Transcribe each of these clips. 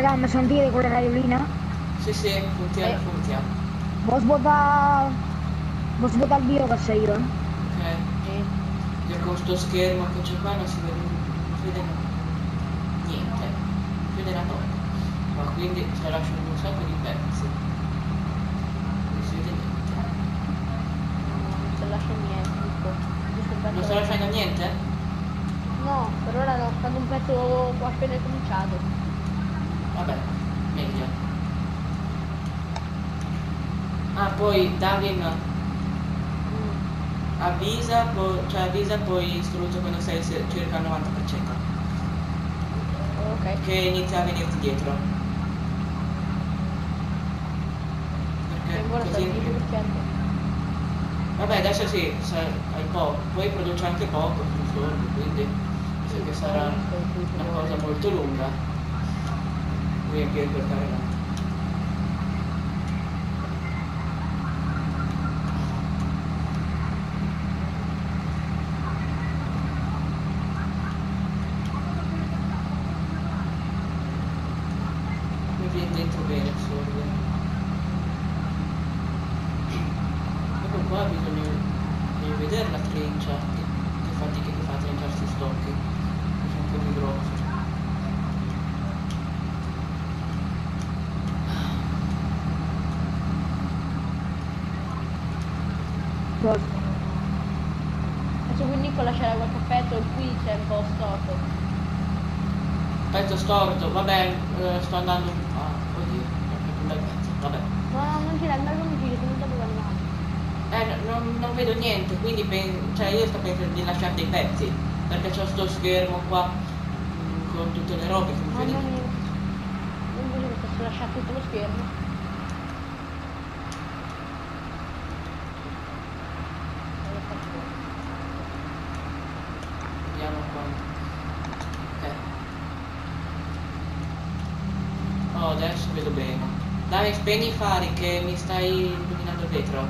Raga, mi sentite con la radiolina? Sì, sì, funziona, Eh. funziona. Posso votare... Posso votare il video che sei io? Ok. Sì. Io con sto schermo che c'è qua non si vede, non si vede niente. Non si vede la notte. Ma quindi sto lasciando un sacco di pezzi. Non si vede niente. Non ti lascio niente, Non sto lasciando niente? No, per ora no, stato un pezzo appena cominciato. Vabbè, meglio. Ah, poi Davin Mm. avvisa, cioè avvisa poi istruzzo quando sei se- circa al 90%. Ok. Che inizia a venirti dietro. Perché così... 10%. Vabbè, adesso sì, hai poco, poi produce anche poco sul quindi sa che sarà una cosa molto lunga. Riempire quel carrello. Mi viene dentro bene sordo. Proprio qua bisogna, bisogna vedere la trincia, che, fatica che fa a trinciarsi stocchi, sono un po' più grossi. Posso. Adesso quindi Nicola c'era qualche pezzo e qui c'è un po' storto. Pezzo storto, vabbè, eh, sto andando... Oddio, ho fatto un bel pezzo, vabbè. No, non gira, andare non giri, sono andato da male. Eh, no- non, non vedo niente, quindi cioè io sto pensando di lasciare dei pezzi, perché c'ho sto schermo qua mm, con tutte le robe che mi Mamma vedi. mia. Non vedo che posso lasciare tutto lo schermo. Vediamo qua. Ok. Vedo bene. Dai, spegni i fari che mi stai illuminando il vetro.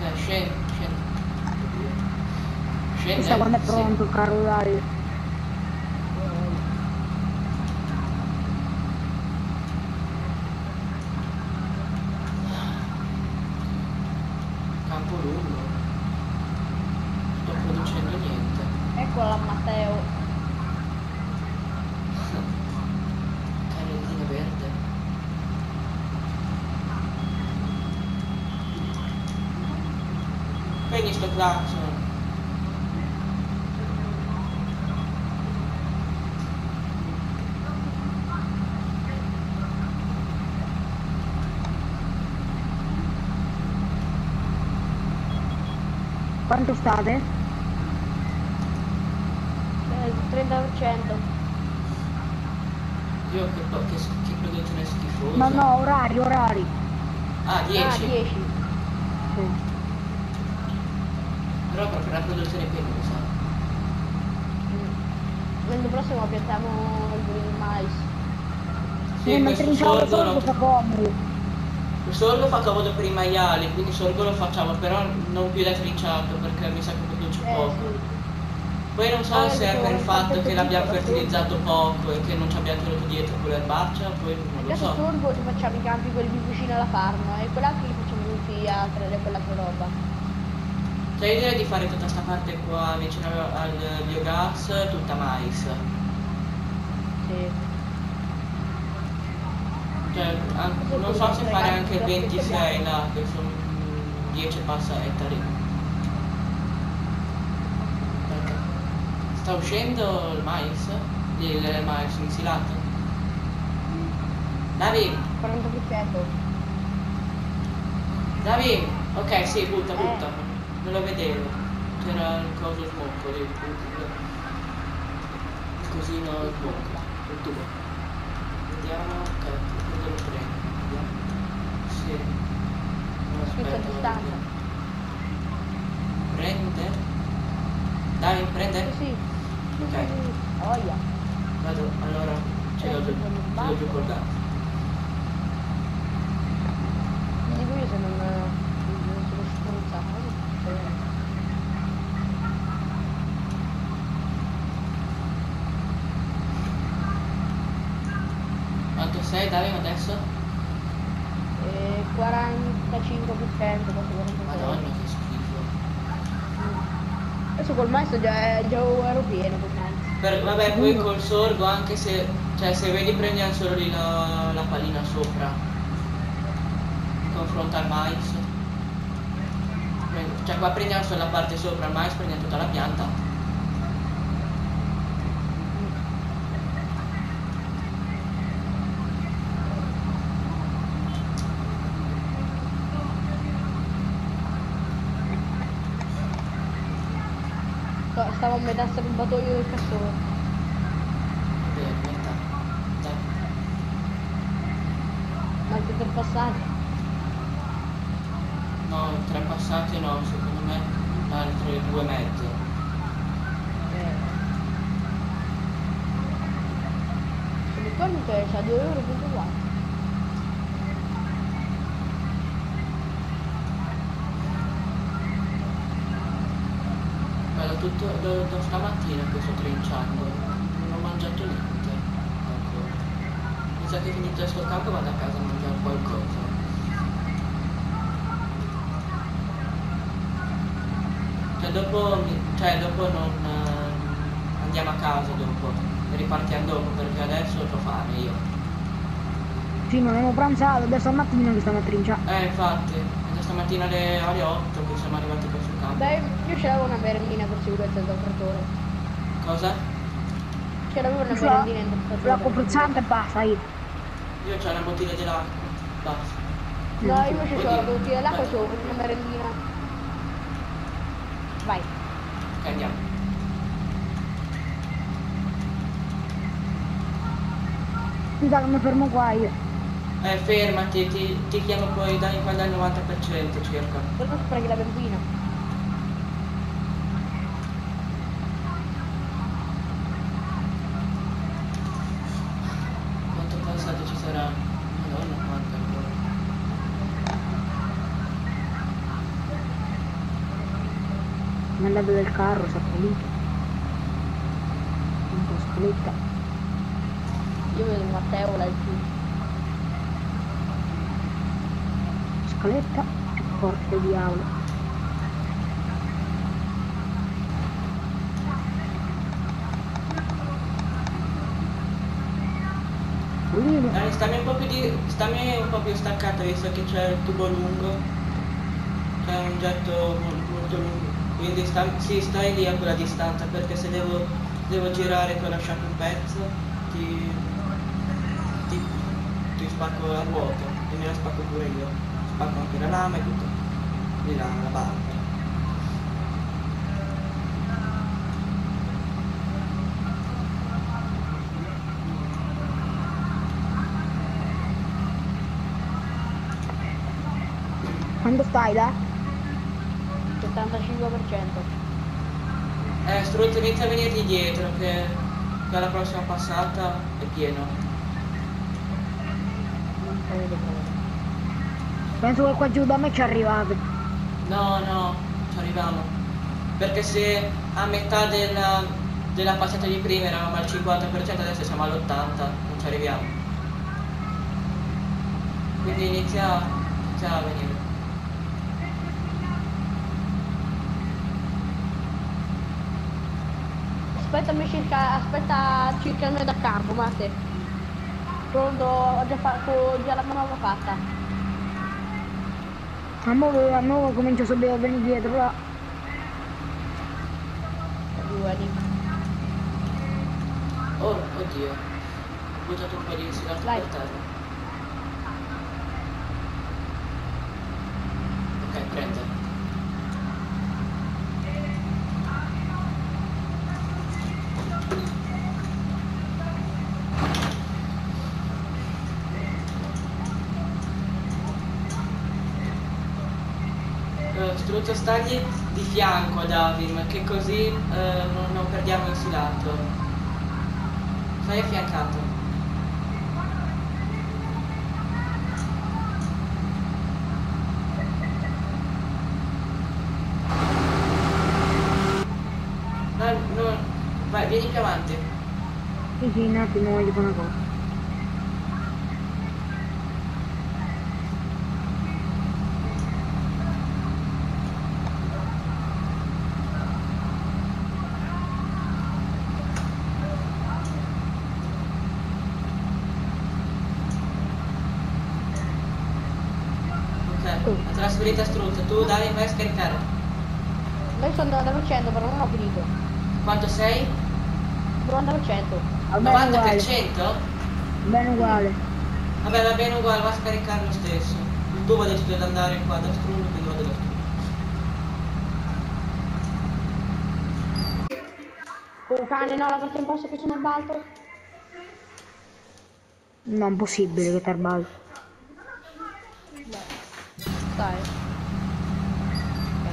Dai, scendi, scendi. Scendi. Quando è sì. pronto il carro d'aria. Campo lungo. Sto producendo niente. Eccola Matteo. Carrellina verde. Spegni sto clacson. Quanto state? Eh, il 30%. Io che, che, che produzione schifosa. No, no, orari, orari. Ah, 10. Ah, 10. Sì. Però proprio la produzione penosa. Mm. L'anno prossimo piantiamo il il mais. Sì, Sì, ma questo trinciamo solo comodo. Il sorgo fa comodo per i maiali, quindi sorgo lo facciamo, però non più da trinciato perché mi sa che produce Eh, poco. Poi non so Ah, se è per il fatto che l'abbiamo fertilizzato poco e che non ci abbiamo tenuto dietro con l'erbaccia, poi non lo so. sorgo ci facciamo i campi quelli più vicini alla farma e quell'altro li facciamo tutti a trarre quell'altra roba. Cioè io direi di fare tutta sta parte qua vicino al al biogas, tutta mais. Sì. Cioè, non so se fare anche il 26 là, che sono 10 passa ettari. Perché? Sta uscendo il mais? Il, il mais insilato? Davi, 40%. Davi, ok sì, butta, Eh. butta. Non lo vedevo. C'era il coso smocco lì. Il cosino smocco. Il tubo. Vediamo, ok, cosa lo prendo? Vediamo. Sì. No, Scritto a aspetta, distanza. Prende? Dai, prende? Sì. Ok. Oia. Vado, allora ce l'ho giù, ce l'ho giù col gatto. Non dico io se non, non sono spruzzato. sei Davide adesso? E 45%, quasi 46. Madonna che schifo. Adesso già, già ero pieno. Per- vabbè, poi col sorgo anche se, cioè se vedi prendiamo solo lì la, la pallina sopra. In confronto al mais. Cioè qua prendiamo solo la parte sopra, il mais prendiamo tutta la pianta. Sto- Stavo a metà serbatoio del cassone. Ma anche per passare. No, tre passati no, secondo me altre due mezze. Eh. Se mi che c'ha 2 euro punto 4. Guarda, tutto da, da stamattina che sto trinciando. Non ho mangiato niente. Ancora. Mi sa che finito sto campo vado a casa a mangiare qualcosa. Cioè dopo, cioè dopo non eh, andiamo a casa dopo. Ripartiamo dopo perché adesso ho fame io. Sì, non abbiamo pranzato, adesso mattina che stiamo a trinciare. Eh infatti, è da stamattina alle, alle 8 che siamo arrivati qua campo. Beh, io ce l'avevo una merendina per sicurezza del operatore. Cosa? Ce l'avevo una Sì, merendina in L'acqua frizzante e basta, io. Io ho una bottiglia di l'acqua. Basta. No, io invece ho la bottiglia d'acqua Beh. sopra, una merendina. Vai. Ok, andiamo. Scusa che mi fermo qua io. Eh, fermati, ti, ti chiamo poi da quando al 90% circa. Però non sprechi la benzina. Quanto passato ci sarà? Madonna, quanto ancora. Mandato del carro, si è pulito. Un po' scaletta. Io vedo Matteo laggiù. Scaletta e porca diavolo. Pulito. Dai, stammi un po' più di. stammi un po' più staccato visto che c'è il tubo lungo. C'è un getto mo- molto lungo. Quindi sta, sì, stai lì a quella distanza perché se devo, devo girare poi lasciare un pezzo ti, ti, ti spacco la ruota e me la spacco pure io. Spacco anche la lama e tutto. Lì la, la barca. Quando stai là? 75%. Eh, struzzo inizia a venirti dietro che dalla prossima passata è pieno. Penso che qua giù da me ci arrivate. No, no, ci arriviamo. Perché se a metà della, della passata di prima eravamo al 50%, adesso siamo all'80%, non ci arriviamo. Quindi inizia, inizia a venire. Aspettami circa, aspetta circa il metà campo, Matte. Pronto, ho già fatto, ho già la manovra fatta. A mo, a mo comincio subito a venire dietro là. Guardi. Oh, oddio. Ho buttato un po' di per terra. Ok, prende. Stagli di fianco ad Avim, che così eh, non, non perdiamo il silato. Stai affiancato. No, no, vai, vieni più avanti. Sì, sì, un attimo voglio fare una cosa. tu. La trasferita struzza, tu dai, vai a scaricare. Noi sono al 90% però non ho finito. Quanto sei? 90%. Almeno uguale. 90%? Bene uguale. Vabbè, va bene uguale, va a scaricare lo stesso. Il tuo ha deciso di andare qua da strullo, quindi vado da strullo. Oh cane, no, la parte in posto che sono al balto. Non possibile che tarballo. Dai. Ok.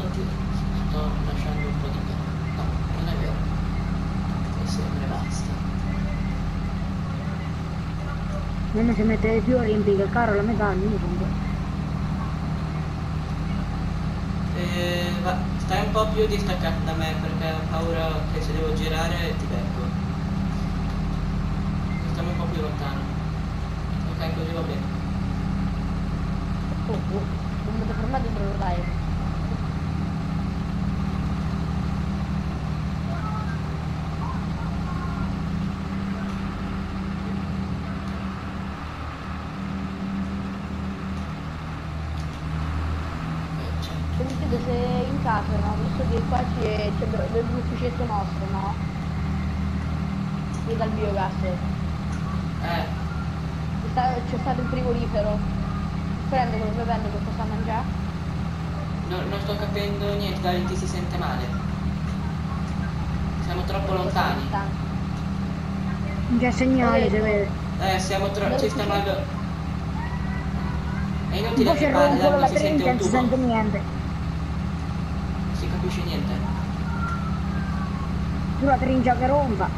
Oddio, sto lasciando un po' di tempo. No, non è vero. Mi sembra basta. Non si mette di più a riempire il carro la metà, non mi conto. Eh, stai un po' più distaccato da me perché ho paura che se devo girare ti becco. Stiamo un po' più lontano. Ok, così va bene. Oh, oh. Non mi fermare dentro lo dai. Eh, cioè, Se mi chiedo se casa, no? Visto che qua c'è, c'è dell'ufficetto nostro, no? Qui dal biogas. Eh, C'è sta- C'è stato il frigorifero. Prende quello bevendo che cosa mangiare? no- non sto capendo niente, Davide ti si sente male. Siamo troppo lontani. C'è segnale, si vede. Eh, siamo troppo. ci stiamo È inutile che rompe non si sente un non si tubo. sente niente. Capisce niente. Tu la trincia che rompa.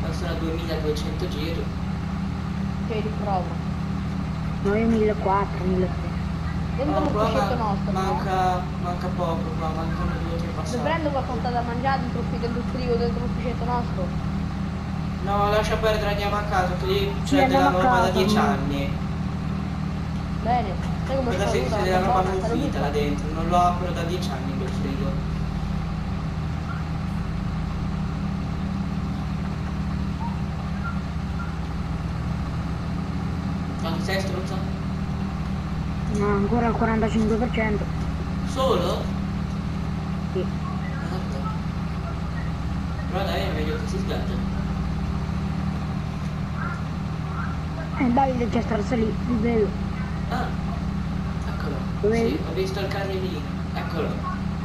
Ma sono a 2200 giri. Che riprovo. Noi 1400, 1300. Dentro Oh, l'ufficetto ma- nostro, no? manca, manca poco qua, mancano due o tre Se passaggi. prendo qualcosa da mangiare dentro, dentro il frigo, dentro l'ufficetto nostro. No, lascia perdere, andiamo a casa, lì Sì, c'è della andiamo a roba da casa, 10 no. anni. Bene. Come Guarda sto se c'è della roba gonfita là dentro, non lo apro da 10 anni quel frigo. Quanto sei struzzo? No, ancora al 45%. Solo? Sì. Esatto. Però dai, è meglio che si sgatta. Eh, Davide c'è strassa lì, velo. Ah. Dove? Sì, ho visto il carriolino. Eccolo.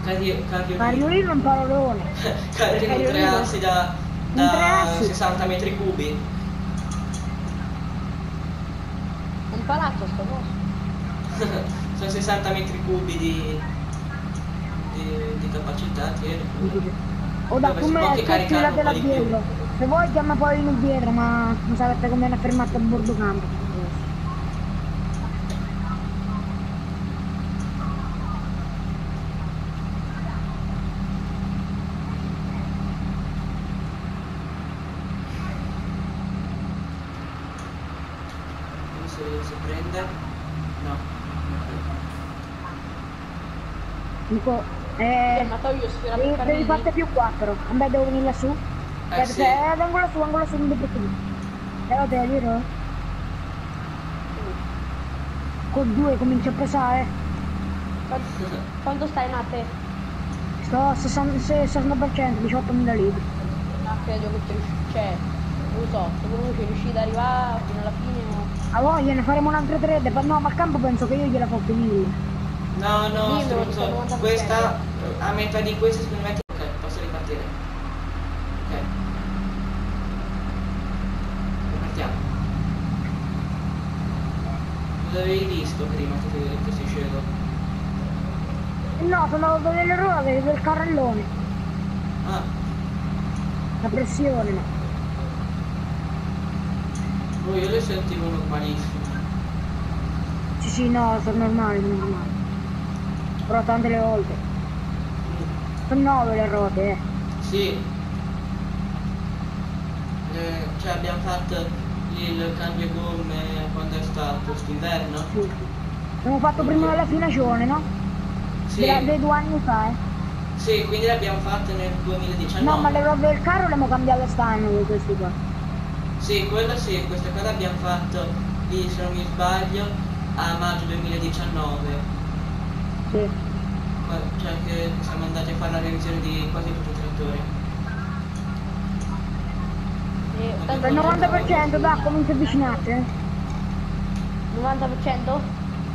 Carri- carriolino. Carriolino è un parolone. Carriolino tre assi da, da assi. 60 metri cubi. Un palazzo sto posto. Sono 60 metri cubi di, di, di capacità, tieni. O da come la un della dietro. Se vuoi chiama poi in dietro, ma non sapete come è fermata a bordo campo. Vediamo se si prende. No. Dico, Eh, eh, ma io per devi, devi fatte più 4. Vabbè, devo venire lassù. Eh, Eh, sì. eh, vengo lassù, vengo lassù, non devo più. Levate a dire. Con due comincio a pesare. Quanto, quanto stai Matte? Sto a 60%, 60% 18.000 litri. No, credo che riusci- cioè, non lo so, secondo me ci riuscite ad arrivare fino alla fine o... A voglia, ne faremo un altro ma No, ma a campo penso che io gliela faccio finire. No, no, Dillo, 90%. Questa, a metà di questa secondo me... Ok, posso ripartire. Ok. Ripartiamo. Cosa avevi visto prima che, che sei sceso? No, sono andato vedere le ruote del carrellone. Ah, La pressione, no. oh, io le sentivo normalissime. Sì, sì, no, sono normali, sono normali. Però tante le volte. Sono nove le ruote, eh. Sì. Eh, cioè abbiamo fatto il cambio gomme quando è stato quest'inverno? Sì. Abbiamo fatto prima la finazione, no? Sì, Della- dei due anni fa, eh. sì, quindi le abbiamo fatte nel 2019. No, ma le robe del carro le abbiamo cambiate st'anno di questi qua. Sì, quello sì, queste qua le abbiamo fatto lì, se non mi sbaglio, a maggio 2019. Sì. Qua- Cioè che siamo andati a fare la revisione di quasi tutti i trattori. E Vabbè, tanto Il 90% da comincia a avvicinarti, eh. 90%?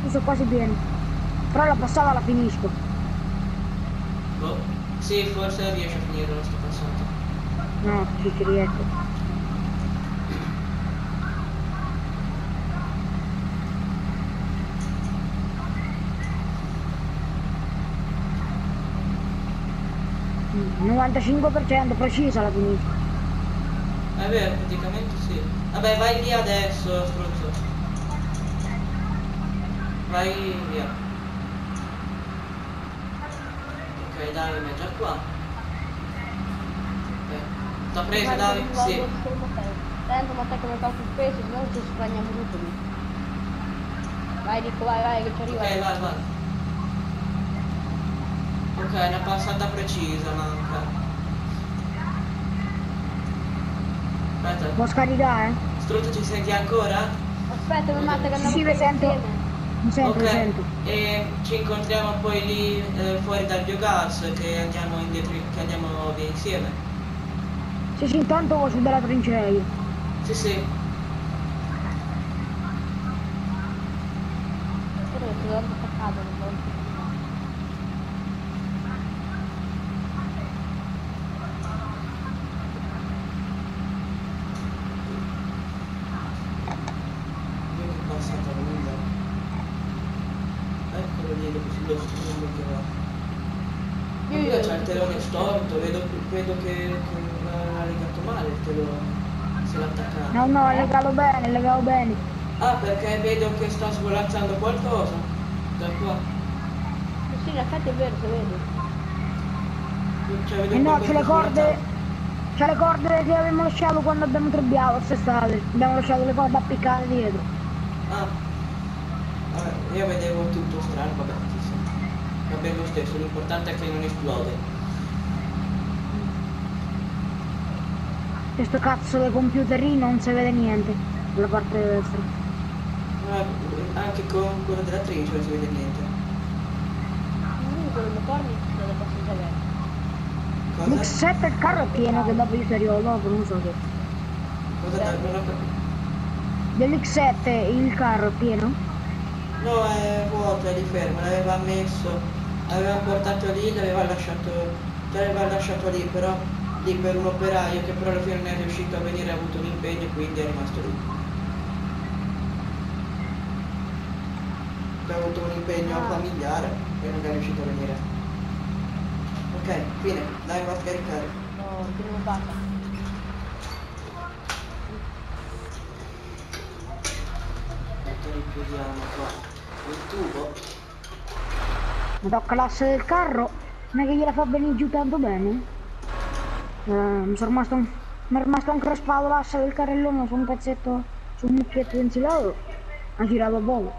Io sono quasi pieno. Però la passata la finisco. Boh. Sì, forse riesce a finire lo sto passato. No, sì, ci riesco. Mm, 95% precisa la finisco. È vero, praticamente sì. Vabbè, vai via adesso, struzzo. Vai via. Ok, Davide è già qua. Ok. T'ha preso Davide? Sì. Tanto ma te come fa sul peso, se no ci spagniamo tutto lì. Vai Nico, vai, vai, che ci arriva. Ok, vai, vai. Ok, una passata precisa manca. Aspetta, Può scaricare? struzzo ci senti ancora? Aspetta, mi matta che andiamo Sì, sento. Mi sento, mi ok, sento. e ci incontriamo poi lì eh, fuori dal biogas che andiamo indietro, che andiamo via insieme. Sì, sì, intanto vado su della trincea io. Sì, sì. Però ti do attaccato, non voglio. Io che passata lunga. Eccolo lì dove sullo sfondo che va. Io- Io c'è il telone storto, vedo, vedo che, che l'ha legato male il telone. Se l'ha attaccato. No, no, legalo bene, legalo bene. Ah, perché vedo che sta svolazzando qualcosa. Da qua. Sì, in effetti è vero, si vede. Cioè, vedo E no, c'è le corde. C'è le corde che abbiamo lasciato quando abbiamo trebbiato quest'estate. Abbiamo lasciato le corde appiccate dietro. Ah. Vabbè, io vedevo tutto strano, vabbè. Va bene lo stesso, l'importante è che non esplode. Questo cazzo di computerino non si vede niente. Dalla parte destra. Ma anche con quello della trice non si vede niente. Non dico le corni se le posso sapere. Cosa? L'X7 il carro è pieno che dopo io ti arrivo dopo, non so che. Cosa da... non ho capito. Dell'X7 il carro è pieno? No, è vuoto, è lì fermo, l'aveva messo, l'aveva portato lì, l'aveva lasciato, l'aveva lasciato lì, però lì per un operaio che però alla fine non è riuscito a venire, ha avuto un impegno e quindi è rimasto lì. Ha avuto un impegno Ah. familiare e non è riuscito a venire. Ok, fine, dai, va a scaricare. No, non basta. Richiudiamo qua il tubo. Ma tocca l'asse del carro, non è che gliela fa venire giù tanto bene. Eh, mi sono rimasto un... mi è rimasto increspato l'asse del carrellone su un pezzetto, su un mucchietto ventilato. Ha girato poco.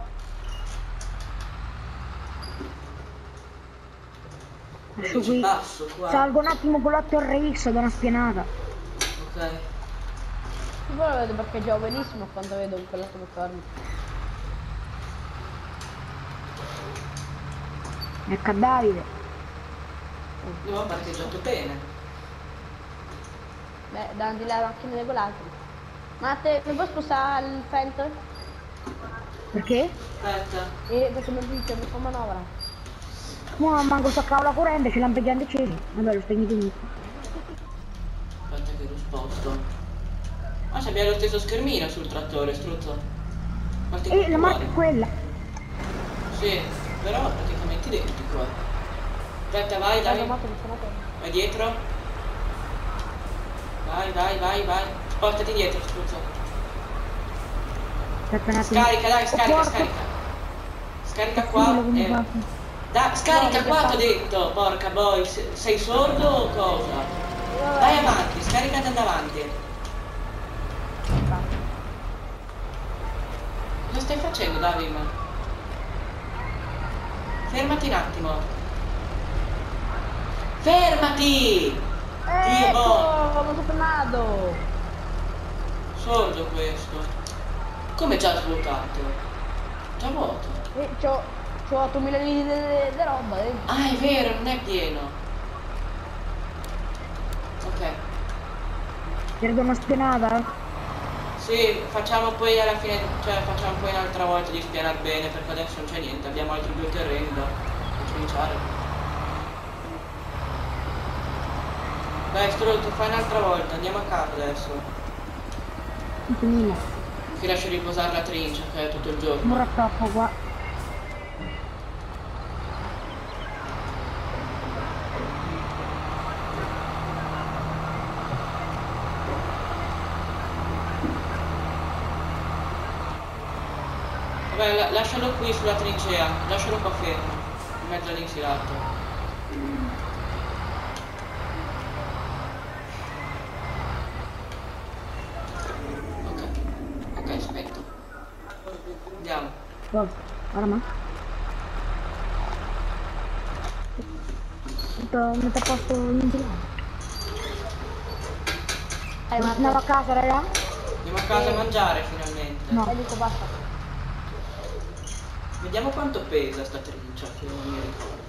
Lascio Quindi ci qui. passo. Salgo un attimo con l'H-RX da una spianata. Ok. Io poi lo vedo parcheggiavo benissimo quando vedo quella come corni. Ecco a Davide. Io ho parcheggiato bene. Beh, davanti alla macchina regolate. Ma te, mi puoi spostare il fento? Perché? Aspetta. E perché non dice, mi fa manovra. Ma manco staccavo la corrente, c'è lampeggiante accesi. Vabbè, lo spegni tu. Aspetta che lo sposto. Ma se abbiamo lo stesso schermino sul trattore, struzzo. Quanti E la marca è quella. Sì, però praticamente identico. eh. Aspetta, vai, La dai. Vai dietro. Vai, vai, vai, vai. Spostati dietro, struzzo. Aspetta. Scarica, dai, scarica, Porto. scarica. Scarica qua. eh. Dai, scarica No, qua, t'ho detto. Porca boy, se- sei sordo o cosa? Vai avanti, scaricati davanti. Cosa stai facendo, Davim? Fermati un attimo. Fermati! Ecco, sono fermato. Sordo questo. Come già svuotato? Già vuoto. Eh, c'ho, c'ho 8000 litri di roba eh. dentro. Ah, è vero, non è pieno. Ok. Credo una spianata. Sì, facciamo poi alla fine, cioè facciamo poi un'altra volta di spianare bene perché adesso non c'è niente, abbiamo altri due terreni da da cominciare. Dai Strolto, fai un'altra volta, andiamo a casa adesso. Pochino. Ti lascio riposare la trincia che è tutto il giorno. Ora troppo qua. Vabbè, la- lascialo qui sulla trincea, lascialo qua fermo, in mezzo all'insilato. Ok, ok, aspetta. Andiamo. Ora ma. Tutto metà a posto. Eh, ma Andiamo a casa, raga? Andiamo a casa a mangiare finalmente. No. Dico basta. Vediamo quanto pesa sta trincia, che non mi ricordo.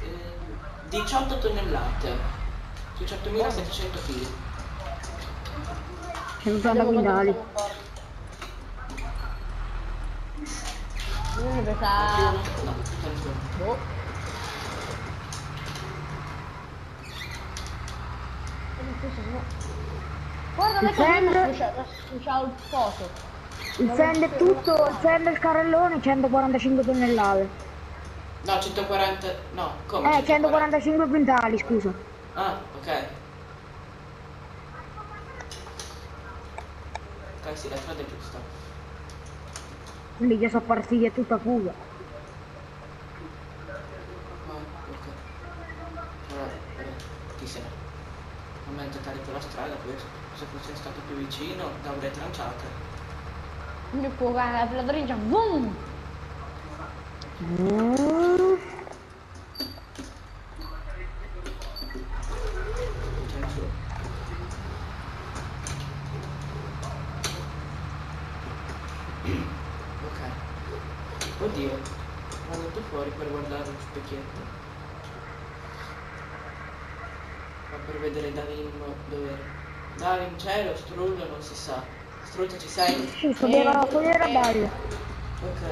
Eh, 18 tonnellate. 18.700 kg. C'è un Vediamo quintali. Pesa... No. Boh. Guarda, mi Fender- sfusciato il foto. Il fend è tutto, il fend e il carrellone 145 tonnellate. No, 140... No, come? Eh, 145 quintali, scusa. Ah, ok. Ok, sì, la strada è giusta. Quindi già sono partiti tutta fuga. Ah, ok. Allora, eh, chi se ne? Non mi ha tagliato la strada questo. Se fosse stato più vicino, l'avrei tranciata. Quindi può la la trincia, boom! Mm. Non c'è nessuno. Ok. Oddio, mi andato fuori per guardare lo specchietto. Ma per vedere Davim dove era. Davim c'è, lo strullo non si sa. Strullo ci sei? Sì, sto dietro, sto dietro a Dario. Ok.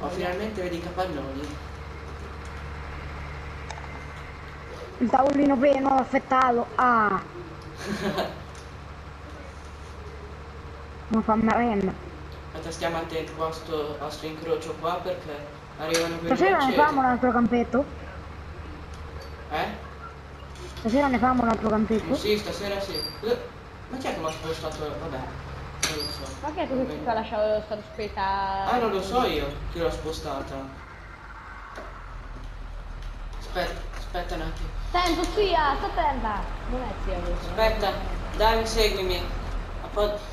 Oh, finalmente vedi i capannoni. Il tavolino pieno, affettato. Ah. Non fa merenda. Aspetta, stiamo attenti qua a sto, a sto incrocio qua perché arrivano quei Stasera ne famo un altro campetto? Eh? Stasera ne famo un altro campetto? Sì, stasera sì. Eh, Ma chi è che mi ha spostato? Vabbè, non lo so. Ma che è questo che ha lasciato stare spesa? Ah, non lo so io chi l'ho spostata. Aspetta, aspetta un attimo. Attento, zia, sta attenta! Non è questo. Aspetta, dai, seguimi. A po-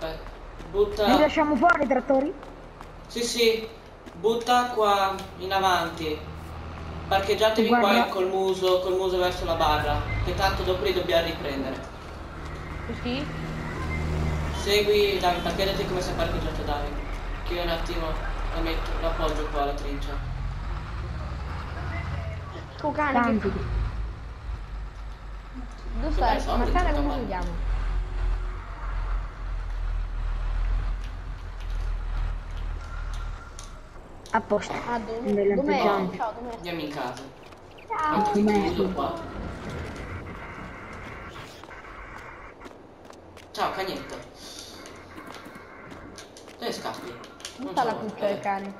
Aspetta, Li butta... lasciamo fuori i trattori? Sì, sì, butta qua in avanti. Parcheggiatevi qua Guarda. col muso, col muso verso la barra, che tanto dopo li dobbiamo riprendere. Così? Segui Davide, parcheggiati come sei parcheggiato Davide. Che io un attimo la metto, l'appoggio qua alla trincia. Tanti. Dove stai? Ma tuo come cavallo. Si chiama? A posto. Ah, dove? Delle Dov'è? Ciao, dov'è? Andiamo in casa. Ciao! Chiudo qua. Ciao cagnetto. Dove scappi? Dove Non sta la cuccia del eh. cane?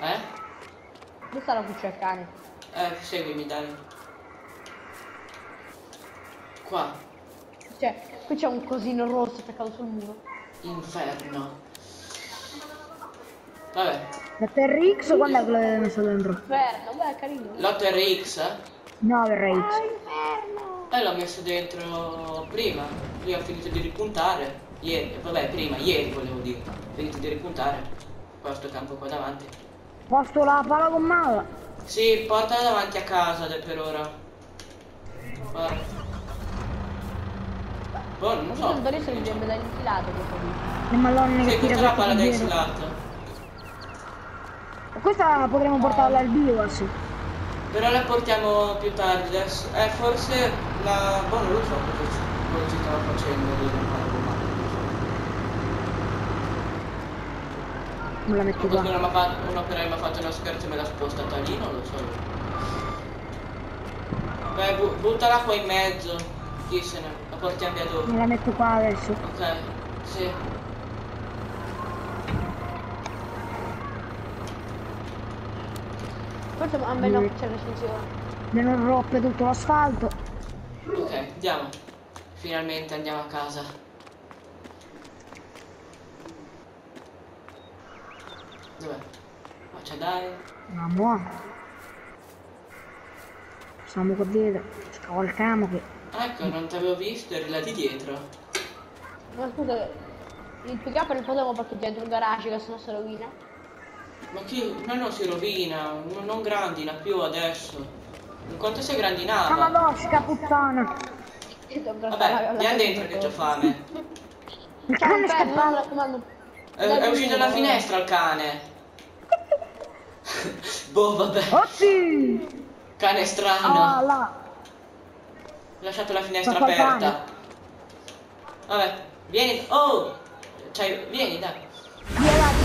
Eh? Dove sta la cuccia del cane? Eh, seguimi dai. Qua. Cioè, qui c'è un cosino rosso attaccato sul muro. Inferno. Vabbè. La TRX quando è che l'hai messo dentro? Inferno, beh, è carino. L'8RX? eh? No, il RX. Ah, inferno! Eh, l'ho messo dentro prima. Io ho finito di ripuntare. Ieri, vabbè, prima, ieri volevo dire. Finito di ripuntare. Qua sto campo qua davanti. Posto la palla con mala. Sì, portala davanti a casa per ora. Guarda. Boh, non so. Non lì servirebbe dall'infilato questo qui. Le mallonne Sì, che tira questa è la questo palla da exilato. Questa potremmo portarla al biogas. Però la portiamo più tardi adesso. Eh, forse la... Boh, non lo so cosa ci, stava facendo. Non la metti Ma qua. fatto, un operaio mi ha fatto uno scherzo e me l'ha spostata lì, non lo so. Beh, bu- buttala qua in mezzo. Chi se ne... La portiamo via dopo. Non la metto qua adesso. Ok, sì. Forse a me no, c'è recensione. Le non roppe tutto l'asfalto. Ok, andiamo. Finalmente andiamo a casa. Dov'è? Faccia dai. Andiamo. Siamo qua dietro. Scavalcamo che. Ecco, non ti avevo visto, eri là di dietro. Ma scusa, il pick up non potevo parcheggiare dentro il garage che sennò si rovina. Ma chi? Ma non si rovina, non, non grandina più adesso. In quanto sei grandinata? Camadosca puttana. E dovrò Vabbè, andiamo dentro che c'ho fame. Il cane scappato. È, è uscito dalla finestra il cane. boh, vabbè. Sì! Cane strano. Ah là! Ho lasciato la finestra aperta. Vabbè, vieni. Oh! Cioè, vieni, dai. Là,